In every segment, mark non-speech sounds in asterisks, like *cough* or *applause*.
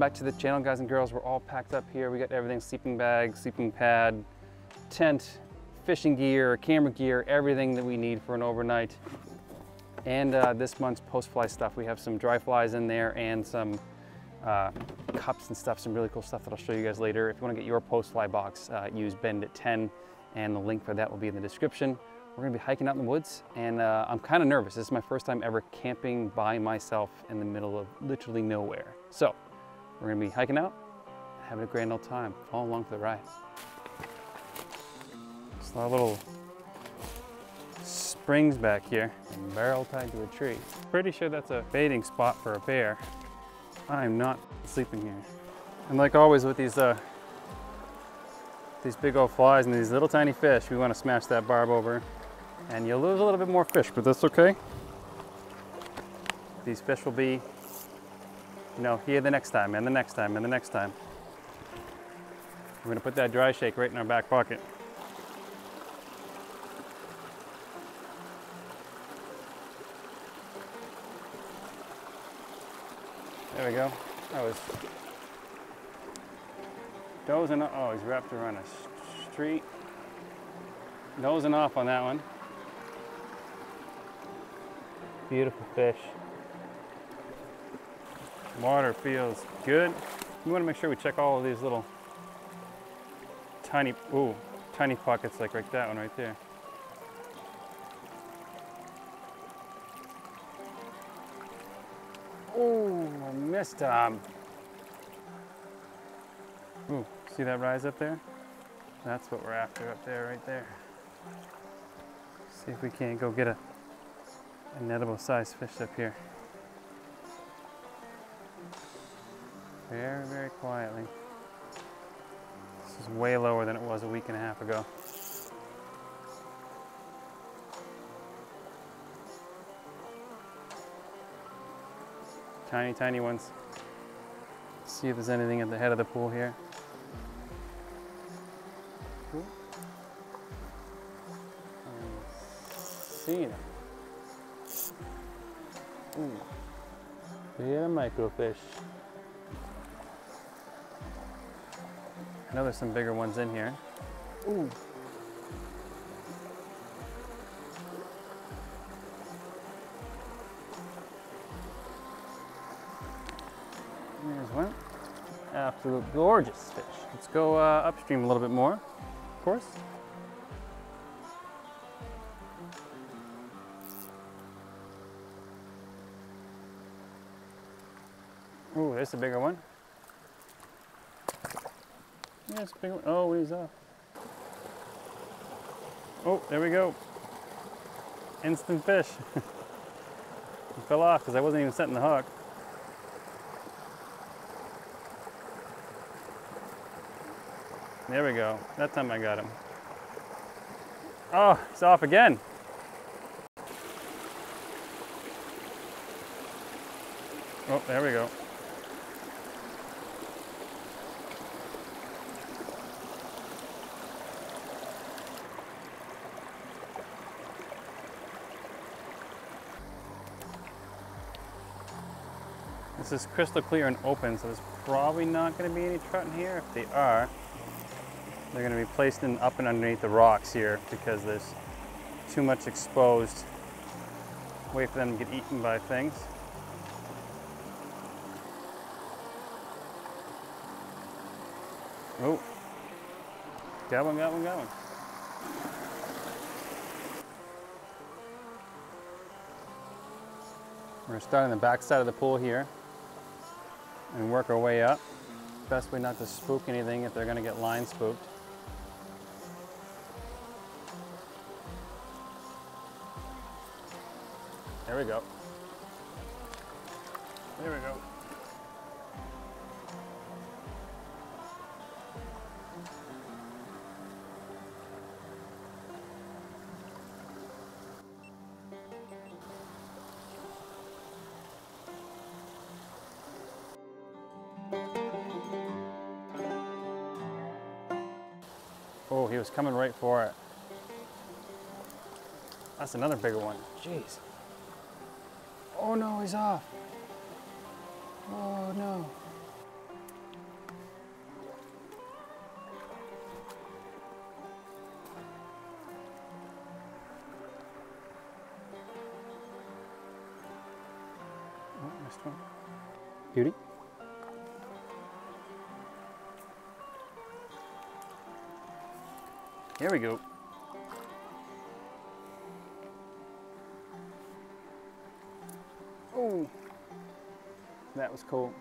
Back to the channel, guys and girls. We're all packed up here. We got everything, sleeping bag, sleeping pad, tent, fishing gear, camera gear, everything that we need for an overnight. And uh, this month's Postfly stuff, we have some dry flies in there and some uh, cups and stuff, some really cool stuff that I'll show you guys later. If you wanna get your Postfly box, uh, use BENDIT10 and the link for that will be in the description. We're gonna be hiking out in the woods and uh, I'm kind of nervous. This is my first time ever camping by myself in the middle of literally nowhere. So we're gonna be hiking out, having a grand old time. Follow along for the ride. It's our little springs back here and barrel tied to a tree. Pretty sure that's a baiting spot for a bear. I'm not sleeping here. And like always with these uh, these big old flies and these little tiny fish, we want to smash that barb over and you'll lose a little bit more fish, but that's okay. These fish will be, you know, here the next time and the next time and the next time. We're gonna put that dry shake right in our back pocket. There we go. That was dozing. Oh, he's wrapped around a street. Dozing off on that one. Beautiful fish. Water feels good. We want to make sure we check all of these little tiny, ooh, tiny pockets like right that one right there. Oh, I missed him. Ooh, see that rise up there? That's what we're after up there, right there. See if we can't go get a, an edible sized fish up here. Very, very quietly. This is way lower than it was a week and a half ago. Tiny, tiny ones. see if there's anything at the head of the pool here. Seeing it. Ooh. Yeah, microfish. I know there's some bigger ones in here. Ooh. There's one. Absolute gorgeous fish. Let's go uh, upstream a little bit more, of course. Ooh, there's a bigger one. A big one. Oh, he's off. Oh, there we go. Instant fish. *laughs* fell off because I wasn't even setting the hook. There we go. That time I got him. Oh, he's off again. Oh, there we go. This is crystal clear and open, so there's probably not going to be any trout in here. If they are, they're going to be placed in up and underneath the rocks here because there's too much exposed way for them to get eaten by things. Oh, got one, got one, got one. We're gonna start on the back side of the pool here and work our way up. Best way not to spook anything if they're gonna get line spooked. There we go. There we go. he was coming right for it. That's another bigger one. Jeez. Oh no, he's off. Oh no. Oh, Beauty? Here we go. Oh, that was cool.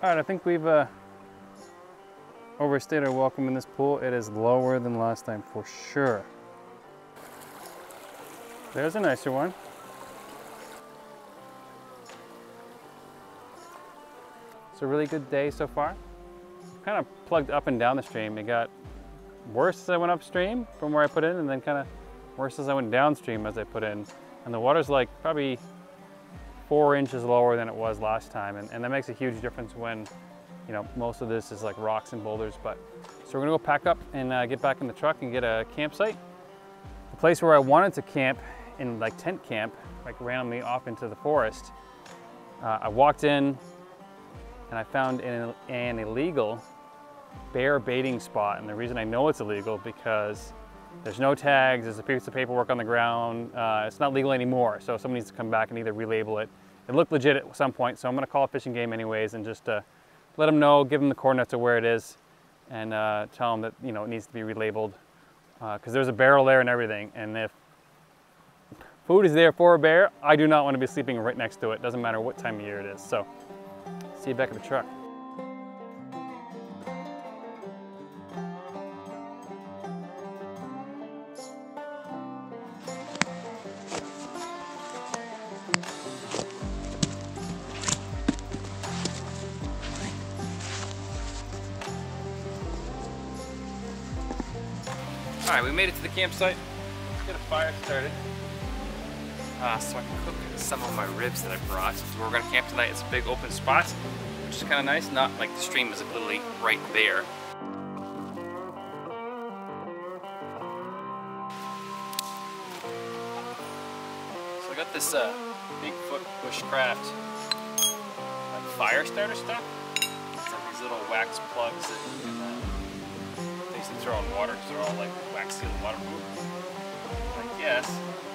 All right, I think we've uh, overstayed our welcome in this pool. It is lower than last time for sure. There's a nicer one. It's a really good day so far. Kind of plugged up and down the stream. It got worse as I went upstream from where I put in and then kind of worse as I went downstream as I put in. And the water's like probably four inches lower than it was last time. And, and that makes a huge difference when, you know, most of this is like rocks and boulders. But so we're gonna go pack up and uh, get back in the truck and get a campsite. The place where I wanted to camp in like tent camp, like randomly off into the forest. Uh, I walked in and I found an, an illegal bear baiting spot. And the reason I know it's illegal because there's no tags, there's a piece of paperwork on the ground. Uh, it's not legal anymore, so someone needs to come back and either relabel it. It looked legit at some point, so I'm gonna call a Fish and Game anyways and just uh, let them know, give them the coordinates of where it is, and uh, tell them that you know it needs to be relabeled because uh, there's a barrel there and everything. And if food is there for a bear, I do not want to be sleeping right next to it. Doesn't matter what time of year it is. So, see you back at the truck. All right, we made it to the campsite. Let's get a fire started. Uh, so I can cook some of my ribs that I brought. So we're gonna camp tonight. It's a big open spot, which is kind of nice. Not like the stream is literally right there. So I got this uh, Bigfoot bushcraft like fire starter stuff. It's like these little wax plugs that you can uh, they throw in water because they're all like wax sealed waterproof. I guess.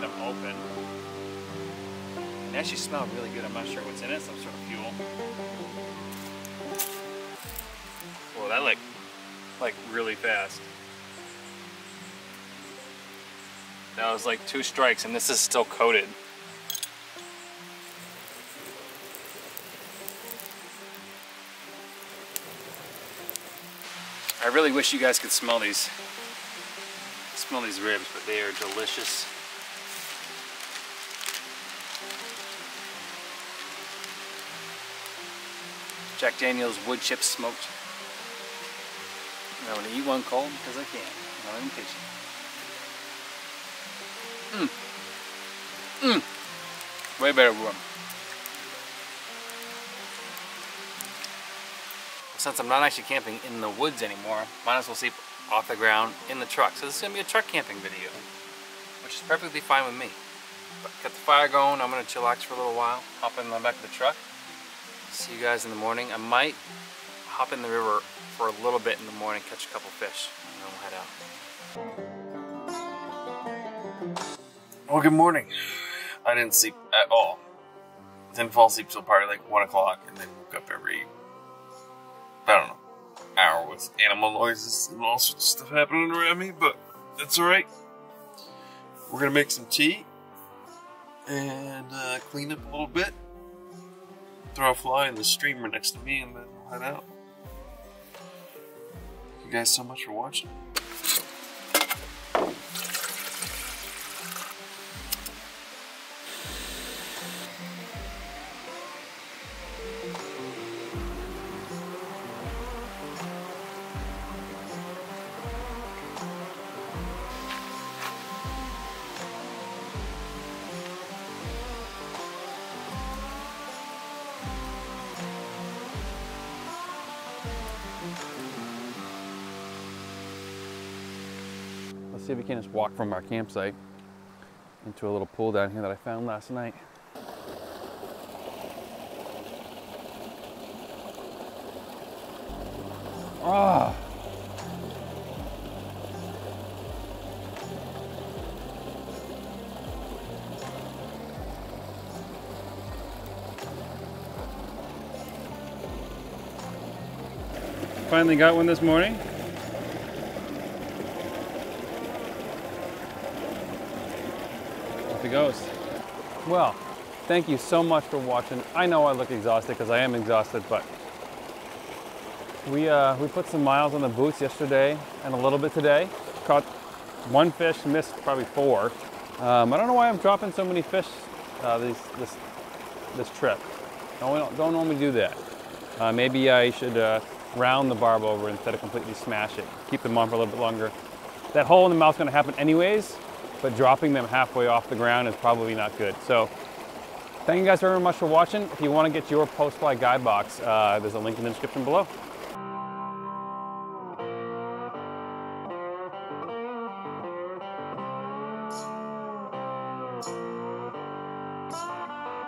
Get them open. They actually smell really good. I'm not sure what's in it. Some sort of fuel. Well, that like, like really fast. That was like two strikes and this is still coated. I really wish you guys could smell these smell these ribs, but they are delicious. Jack Daniels wood chip smoked. I'm gonna eat one cold because I can. I'm impatient. Mmm. Mmm. Way better warm. Since I'm not actually camping in the woods anymore, might as well sleep off the ground in the truck. So this is gonna be a truck camping video, which is perfectly fine with me. But got the fire going, I'm gonna chillax for a little while, hop in the back of the truck. See you guys in the morning. I might hop in the river for a little bit in the morning, catch a couple fish, and then we'll head out. Well, good morning. I didn't sleep at all. Didn't fall asleep till probably like one o'clock, and then woke up every I don't know hour with animal noises and all sorts of stuff happening around me. But that's all right. We're gonna make some tea and uh, clean up a little bit. Throw a fly in the streamer next to me, and then head out. Thank you guys so much for watching. Let's see if we can just walk from our campsite into a little pool down here that I found last night. Ah. Finally got one this morning. Off he goes. Well, thank you so much for watching. I know I look exhausted because I am exhausted, but we, uh, we put some miles on the boots yesterday and a little bit today. Caught one fish, missed probably four. Um, I don't know why I'm dropping so many fish uh, these, this, this trip. Don't, don't normally do that. Uh, maybe I should uh, round the barb over instead of completely smash it. Keep them on for a little bit longer. That hole in the mouth's gonna happen anyways, but dropping them halfway off the ground is probably not good. So thank you guys very much for watching. If you wanna get your Postfly guide box, uh, there's a link in the description below.